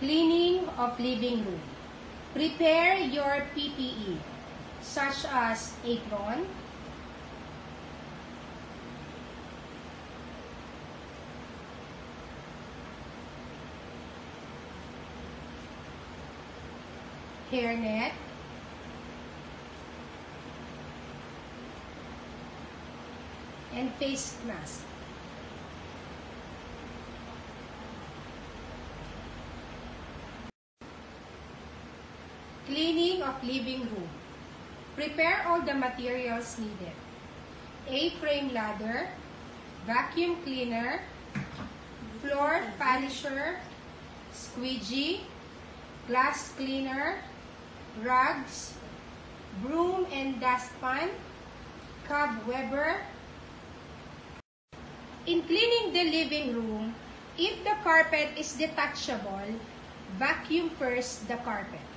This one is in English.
Cleaning of living room. Prepare your PPE, such as apron, hairnet, and face mask. Cleaning of living room. Prepare all the materials needed. A-frame ladder, vacuum cleaner, floor polisher, squeegee, glass cleaner, rugs, broom and dustpan, cobwebber. In cleaning the living room, if the carpet is detachable, vacuum first the carpet.